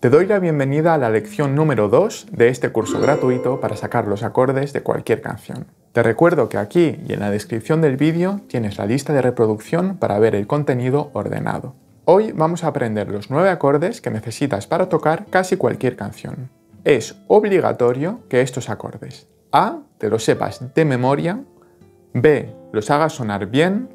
Te doy la bienvenida a la lección número 2 de este curso gratuito para sacar los acordes de cualquier canción. Te recuerdo que aquí y en la descripción del vídeo tienes la lista de reproducción para ver el contenido ordenado. Hoy vamos a aprender los 9 acordes que necesitas para tocar casi cualquier canción. Es obligatorio que estos acordes A te los sepas de memoria, B los hagas sonar bien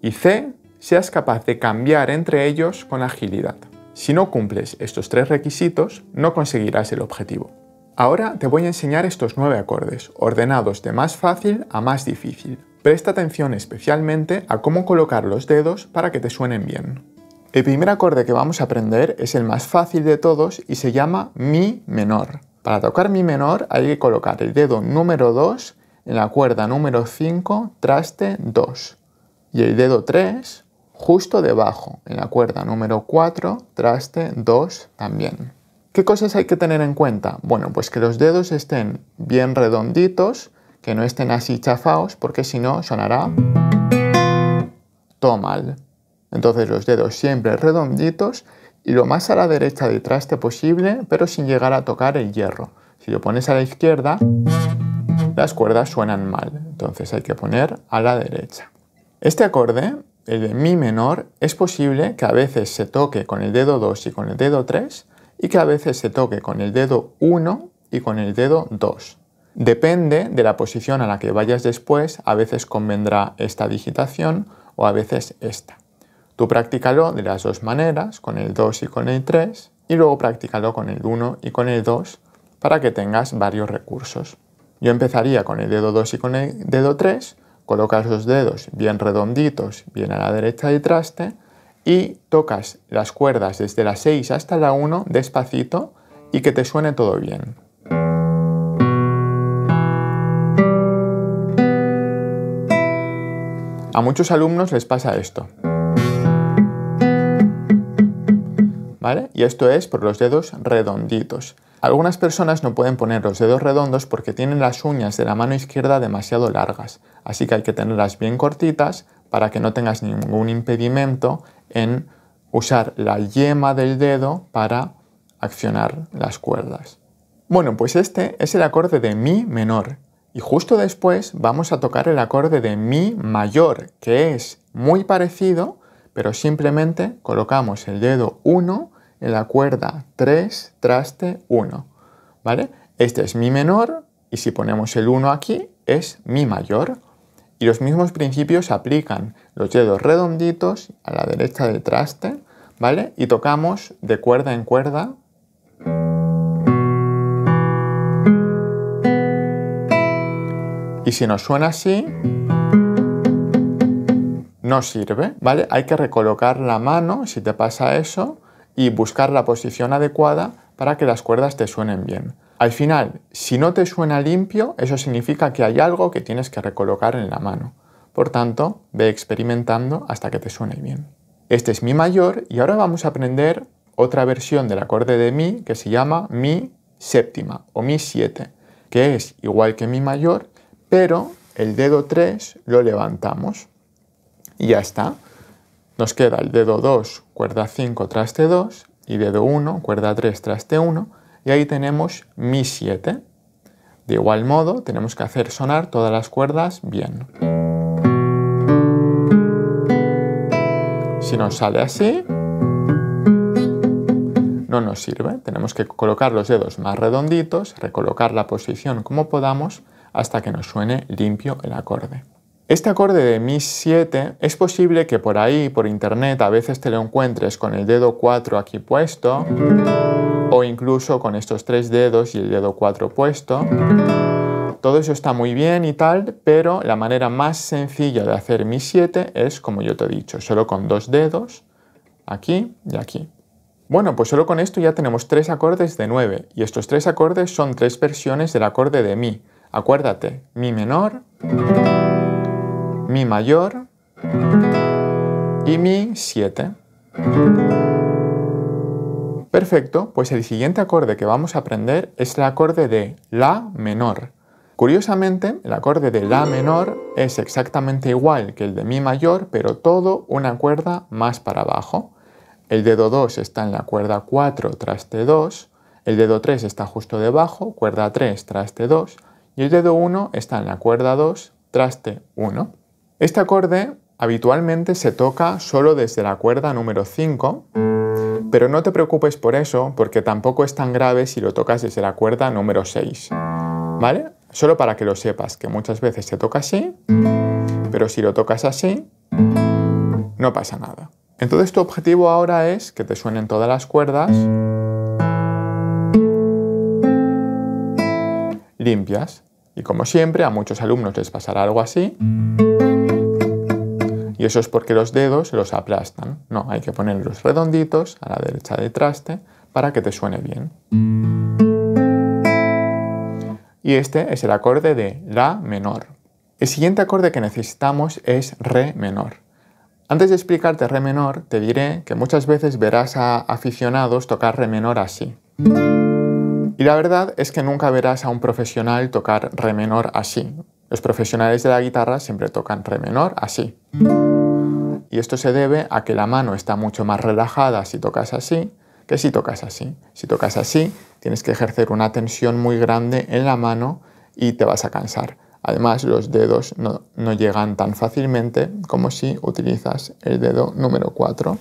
y C seas capaz de cambiar entre ellos con agilidad. Si no cumples estos tres requisitos, no conseguirás el objetivo. Ahora te voy a enseñar estos nueve acordes, ordenados de más fácil a más difícil. Presta atención especialmente a cómo colocar los dedos para que te suenen bien. El primer acorde que vamos a aprender es el más fácil de todos y se llama Mi menor. Para tocar Mi menor hay que colocar el dedo número 2 en la cuerda número 5, traste 2, y el dedo 3 justo debajo, en la cuerda número 4, traste 2 también. ¿Qué cosas hay que tener en cuenta? Bueno, pues que los dedos estén bien redonditos, que no estén así chafados, porque si no sonará todo. Entonces los dedos siempre redonditos y lo más a la derecha del traste posible, pero sin llegar a tocar el hierro. Si lo pones a la izquierda, las cuerdas suenan mal, entonces hay que poner a la derecha. Este acorde el de mi menor, es posible que a veces se toque con el dedo 2 y con el dedo 3 y que a veces se toque con el dedo 1 y con el dedo 2. Depende de la posición a la que vayas después, a veces convendrá esta digitación o a veces esta. Tú practícalo de las dos maneras, con el 2 y con el 3, y luego practícalo con el 1 y con el 2 para que tengas varios recursos. Yo empezaría con el dedo 2 y con el dedo 3, colocas los dedos bien redonditos, bien a la derecha del traste y tocas las cuerdas desde la 6 hasta la 1 despacito y que te suene todo bien. A muchos alumnos les pasa esto. ¿Vale? Y esto es por los dedos redonditos. Algunas personas no pueden poner los dedos redondos porque tienen las uñas de la mano izquierda demasiado largas, así que hay que tenerlas bien cortitas para que no tengas ningún impedimento en usar la yema del dedo para accionar las cuerdas. Bueno, pues este es el acorde de Mi menor y justo después vamos a tocar el acorde de Mi mayor, que es muy parecido, pero simplemente colocamos el dedo 1 en la cuerda 3, traste 1. ¿Vale? Este es mi menor y si ponemos el 1 aquí es mi mayor. Y los mismos principios se aplican los dedos redonditos a la derecha del traste, ¿vale? Y tocamos de cuerda en cuerda. Y si nos suena así, no sirve, ¿vale? Hay que recolocar la mano, si te pasa eso, y buscar la posición adecuada para que las cuerdas te suenen bien. Al final, si no te suena limpio, eso significa que hay algo que tienes que recolocar en la mano. Por tanto, ve experimentando hasta que te suene bien. Este es mi mayor y ahora vamos a aprender otra versión del acorde de mi que se llama mi séptima o mi 7, que es igual que mi mayor, pero el dedo 3 lo levantamos. Y ya está. Nos queda el dedo 2, cuerda 5, traste 2 y dedo 1, cuerda 3, traste 1 y ahí tenemos Mi 7. De igual modo tenemos que hacer sonar todas las cuerdas bien. Si nos sale así, no nos sirve. Tenemos que colocar los dedos más redonditos, recolocar la posición como podamos hasta que nos suene limpio el acorde. Este acorde de Mi 7 es posible que por ahí, por internet, a veces te lo encuentres con el dedo 4 aquí puesto o incluso con estos tres dedos y el dedo 4 puesto. Todo eso está muy bien y tal, pero la manera más sencilla de hacer Mi 7 es, como yo te he dicho, solo con dos dedos, aquí y aquí. Bueno, pues solo con esto ya tenemos tres acordes de 9 y estos tres acordes son tres versiones del acorde de Mi. Acuérdate, Mi menor, mi mayor y mi 7. Perfecto, pues el siguiente acorde que vamos a aprender es el acorde de La menor. Curiosamente, el acorde de La menor es exactamente igual que el de Mi mayor, pero todo una cuerda más para abajo. el dedo 2 está en la cuerda 4, traste 2, el dedo 3 está justo debajo, cuerda 3, traste 2, y el dedo 1 está en la cuerda 2, traste 1. Este acorde habitualmente se toca solo desde la cuerda número 5, pero no te preocupes por eso, porque tampoco es tan grave si lo tocas desde la cuerda número 6. ¿Vale? Solo para que lo sepas, que muchas veces se toca así, pero si lo tocas así, no pasa nada. Entonces tu objetivo ahora es que te suenen todas las cuerdas limpias. Y como siempre, a muchos alumnos les pasará algo así. Eso es porque los dedos los aplastan. No, hay que ponerlos redonditos a la derecha del traste para que te suene bien. Y este es el acorde de La menor. El siguiente acorde que necesitamos es Re menor. Antes de explicarte Re menor, te diré que muchas veces verás a aficionados tocar Re menor así. Y la verdad es que nunca verás a un profesional tocar re menor así. Los profesionales de la guitarra siempre tocan re menor así. Y esto se debe a que la mano está mucho más relajada si tocas así que si tocas así. Si tocas así, tienes que ejercer una tensión muy grande en la mano y te vas a cansar. Además, los dedos no, no llegan tan fácilmente como si utilizas el dedo número 4.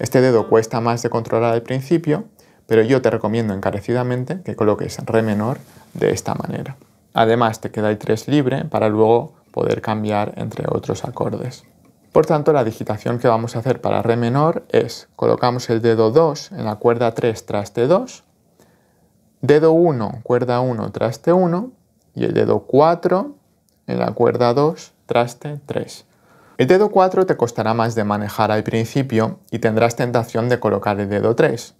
Este dedo cuesta más de controlar al principio pero yo te recomiendo encarecidamente que coloques re menor de esta manera. Además te queda el 3 libre para luego poder cambiar entre otros acordes. Por tanto, la digitación que vamos a hacer para re menor es colocamos el dedo 2 en la cuerda 3 traste 2, dedo 1 cuerda 1 traste 1 y el dedo 4 en la cuerda 2 traste 3. El dedo 4 te costará más de manejar al principio y tendrás tentación de colocar el dedo 3,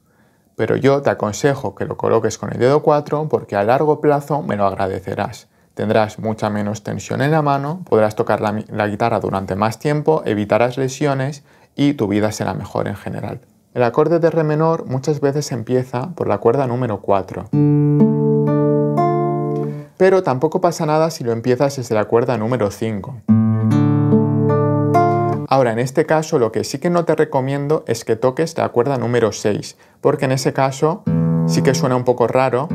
pero yo te aconsejo que lo coloques con el dedo 4 porque a largo plazo me lo agradecerás. Tendrás mucha menos tensión en la mano, podrás tocar la, guitarra durante más tiempo, evitarás lesiones y tu vida será mejor en general. El acorde de re menor muchas veces empieza por la cuerda número 4. Pero tampoco pasa nada si lo empiezas desde la cuerda número 5. Ahora, en este caso, lo que sí que no te recomiendo es que toques la cuerda número 6, porque en ese caso sí que suena un poco raro,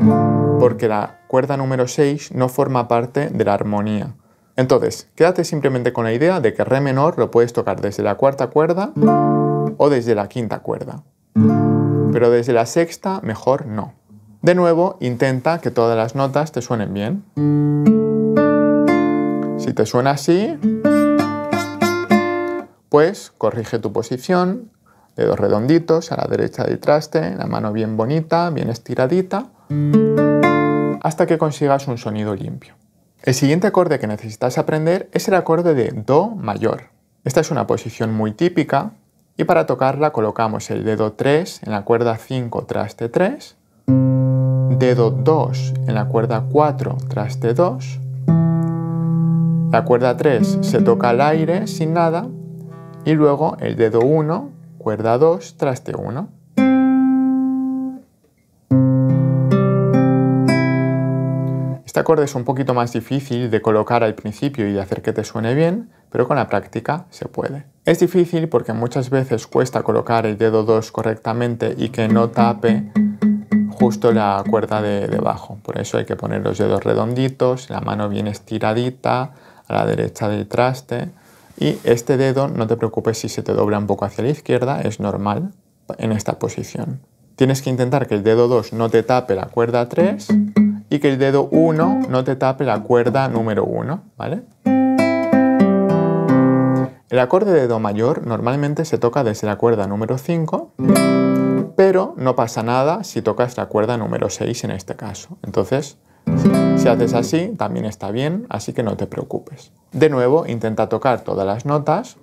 porque la cuerda número 6 no forma parte de la armonía. Entonces, quédate simplemente con la idea de que re menor lo puedes tocar desde la cuarta cuerda o desde la quinta cuerda. Pero desde la sexta, mejor no. De nuevo, intenta que todas las notas te suenen bien. Si te suena así, pues corrige tu posición, dedos redonditos a la derecha del traste, la mano bien bonita, bien estiradita, hasta que consigas un sonido limpio. El siguiente acorde que necesitas aprender es el acorde de Do mayor. Esta es una posición muy típica y para tocarla colocamos el dedo 3 en la cuerda 5 traste 3, dedo 2 en la cuerda 4 traste 2, la cuerda 3 se toca al aire sin nada y luego el dedo 1, cuerda 2, traste 1. Este acorde es un poquito más difícil de colocar al principio y de hacer que te suene bien, pero con la práctica se puede. Es difícil porque muchas veces cuesta colocar el dedo 2 correctamente y que no tape justo la cuerda de debajo. Por eso hay que poner los dedos redonditos, la mano bien estiradita a la derecha del traste y este dedo, no te preocupes si se te dobla un poco hacia la izquierda, es normal en esta posición. Tienes que intentar que el dedo 2 no te tape la cuerda 3 y que el dedo 1 no te tape la cuerda número 1, ¿vale? El acorde de Do mayor normalmente se toca desde la cuerda número 5, pero no pasa nada si tocas la cuerda número 6 en este caso. Entonces, si haces así, también está bien, así que no te preocupes. De nuevo, intenta tocar todas las notas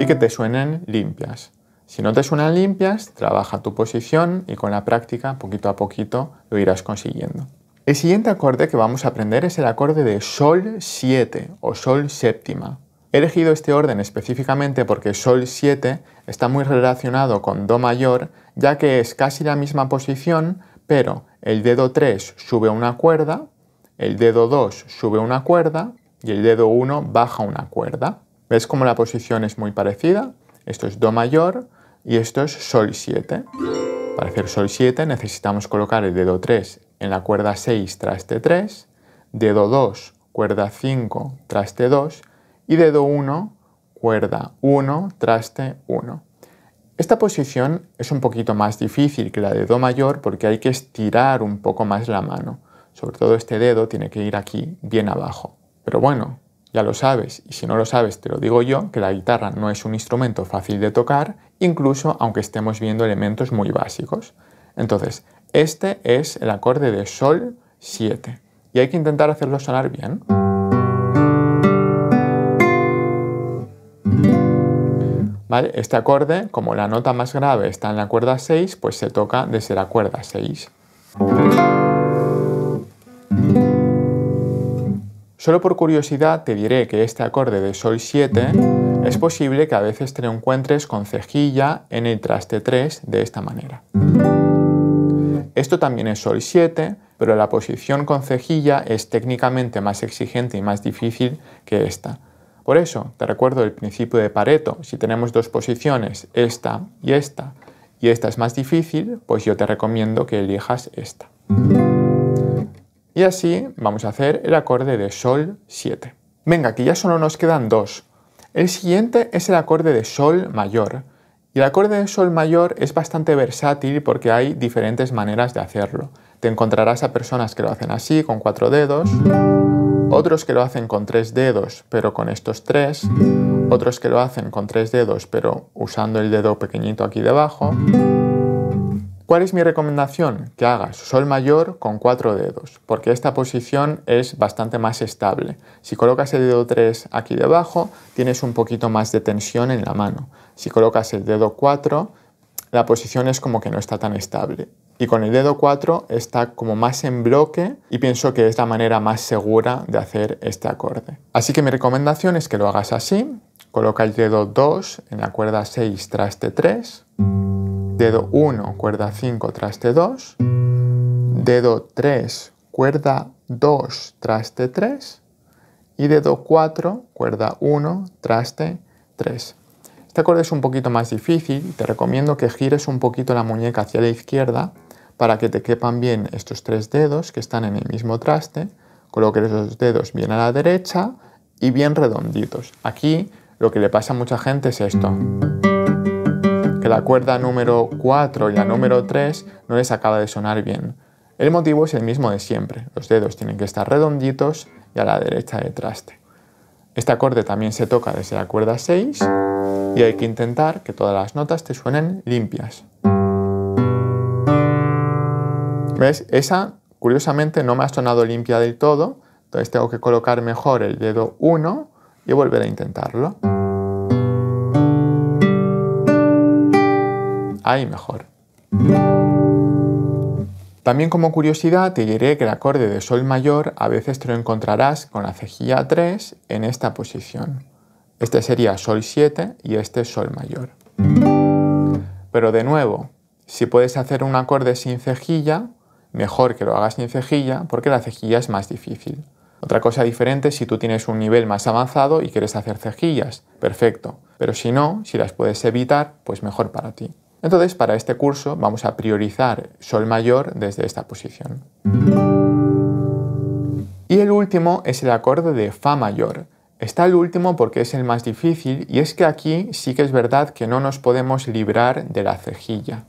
y que te suenen limpias. Si no te suenan limpias, trabaja tu posición y con la práctica, poquito a poquito, lo irás consiguiendo. El siguiente acorde que vamos a aprender es el acorde de Sol 7 o Sol séptima. He elegido este orden específicamente porque Sol 7 está muy relacionado con Do mayor, ya que es casi la misma posición, pero el dedo 3 sube una cuerda, el dedo 2 sube una cuerda y el dedo 1 baja una cuerda. ¿Ves cómo la posición es muy parecida? Esto es Do mayor y esto es Sol 7. Para hacer Sol 7 necesitamos colocar el dedo 3 en la cuerda 6 traste 3, dedo 2 cuerda 5 traste 2 y dedo 1 cuerda 1 traste 1. Esta posición es un poquito más difícil que la de Do mayor porque hay que estirar un poco más la mano. Sobre todo este dedo tiene que ir aquí bien abajo. Pero bueno, ya lo sabes, y si no lo sabes te lo digo yo, que la guitarra no es un instrumento fácil de tocar, incluso aunque estemos viendo elementos muy básicos. Entonces, este es el acorde de Sol 7, y hay que intentar hacerlo sonar bien. ¿Vale? Este acorde, como la nota más grave está en la cuerda 6, pues se toca desde la cuerda 6. Solo por curiosidad te diré que este acorde de Sol 7 es posible que a veces te encuentres con cejilla en el traste 3 de esta manera. Esto también es Sol 7, pero la posición con cejilla es técnicamente más exigente y más difícil que esta. Por eso, te recuerdo el principio de Pareto, si tenemos dos posiciones, esta y esta, y esta es más difícil, pues yo te recomiendo que elijas esta. Y así vamos a hacer el acorde de Sol 7. Venga, que ya solo nos quedan dos. El siguiente es el acorde de Sol mayor. Y el acorde de Sol mayor es bastante versátil porque hay diferentes maneras de hacerlo. Te encontrarás a personas que lo hacen así, con cuatro dedos, otros que lo hacen con tres dedos, pero con estos tres, otros que lo hacen con tres dedos, pero usando el dedo pequeñito aquí debajo, ¿Cuál es mi recomendación? Que hagas sol mayor con cuatro dedos, porque esta posición es bastante más estable. Si colocas el dedo 3 aquí debajo, tienes un poquito más de tensión en la mano. Si colocas el dedo 4, la posición es como que no está tan estable. Y con el dedo 4 está como más en bloque y pienso que es la manera más segura de hacer este acorde. Así que mi recomendación es que lo hagas así. Coloca el dedo 2 en la cuerda 6 traste 3 dedo 1, cuerda 5, traste 2, dedo 3, cuerda 2, traste 3 y dedo 4, cuerda 1, traste 3. Este acorde es un poquito más difícil, te recomiendo que gires un poquito la muñeca hacia la izquierda para que te quepan bien estos tres dedos que están en el mismo traste, coloques los dedos bien a la derecha y bien redonditos. Aquí lo que le pasa a mucha gente es esto la cuerda número 4 y la número 3 no les acaba de sonar bien. El motivo es el mismo de siempre, los dedos tienen que estar redonditos y a la derecha del traste. Este acorde también se toca desde la cuerda 6 y hay que intentar que todas las notas te suenen limpias. ¿Ves? Esa, curiosamente, no me ha sonado limpia del todo, entonces tengo que colocar mejor el dedo 1 y volver a intentarlo. Ahí mejor. También como curiosidad te diré que el acorde de Sol mayor a veces te lo encontrarás con la cejilla 3 en esta posición. Este sería Sol 7 y este es Sol mayor. Pero de nuevo, si puedes hacer un acorde sin cejilla, mejor que lo hagas sin cejilla porque la cejilla es más difícil. Otra cosa diferente si tú tienes un nivel más avanzado y quieres hacer cejillas, perfecto. Pero si no, si las puedes evitar, pues mejor para ti. Entonces, para este curso vamos a priorizar Sol mayor desde esta posición. Y el último es el acorde de Fa mayor. Está el último porque es el más difícil y es que aquí sí que es verdad que no nos podemos librar de la cejilla.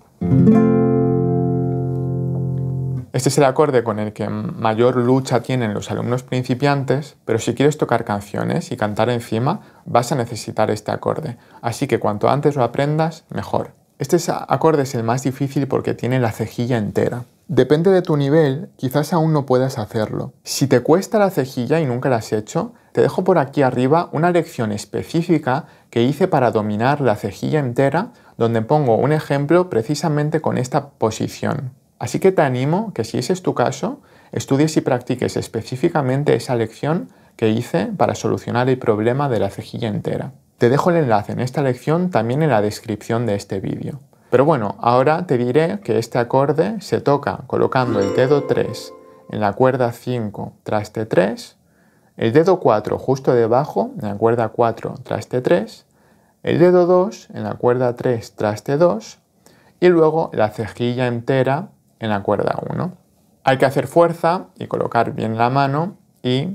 Este es el acorde con el que mayor lucha tienen los alumnos principiantes, pero si quieres tocar canciones y cantar encima, vas a necesitar este acorde. Así que cuanto antes lo aprendas, mejor. Este acorde es el más difícil porque tiene la cejilla entera. Depende de tu nivel, quizás aún no puedas hacerlo. Si te cuesta la cejilla y nunca la has hecho, te dejo por aquí arriba una lección específica que hice para dominar la cejilla entera, donde pongo un ejemplo precisamente con esta posición. Así que te animo que si ese es tu caso, estudies y practiques específicamente esa lección que hice para solucionar el problema de la cejilla entera. Te dejo el enlace en esta lección también en la descripción de este vídeo. Pero bueno, ahora te diré que este acorde se toca colocando el dedo 3 en la cuerda 5 traste 3, el dedo 4 justo debajo en la cuerda 4 traste 3, el dedo 2 en la cuerda 3 traste 2 y luego la cejilla entera en la cuerda 1. Hay que hacer fuerza y colocar bien la mano y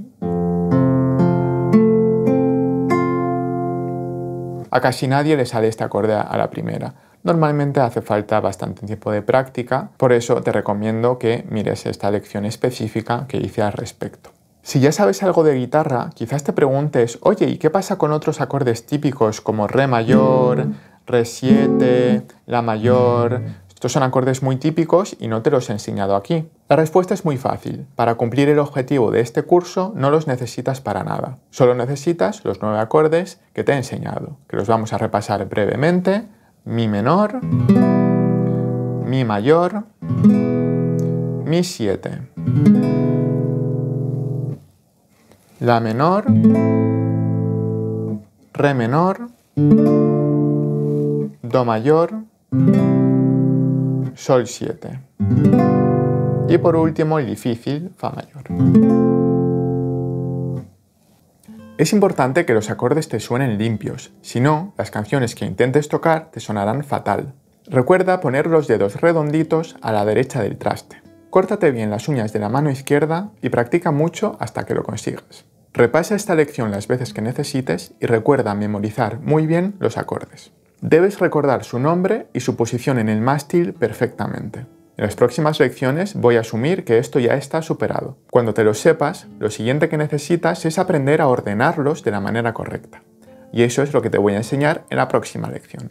a casi nadie le sale este acorde a la primera. Normalmente hace falta bastante tiempo de práctica, por eso te recomiendo que mires esta lección específica que hice al respecto. Si ya sabes algo de guitarra, quizás te preguntes, oye, ¿y qué pasa con otros acordes típicos como Re mayor, Re 7, La mayor? Estos son acordes muy típicos y no te los he enseñado aquí. La respuesta es muy fácil. Para cumplir el objetivo de este curso no los necesitas para nada. Solo necesitas los nueve acordes que te he enseñado, que los vamos a repasar brevemente mi menor, mi mayor, mi 7. La menor, re menor, do mayor, sol 7. Y por último el difícil, fa mayor. Es importante que los acordes te suenen limpios, si no, las canciones que intentes tocar te sonarán fatal. Recuerda poner los dedos redonditos a la derecha del traste. Córtate bien las uñas de la mano izquierda y practica mucho hasta que lo consigas. Repasa esta lección las veces que necesites y recuerda memorizar muy bien los acordes. Debes recordar su nombre y su posición en el mástil perfectamente. En las próximas lecciones voy a asumir que esto ya está superado. Cuando te lo sepas, lo siguiente que necesitas es aprender a ordenarlos de la manera correcta. Y eso es lo que te voy a enseñar en la próxima lección.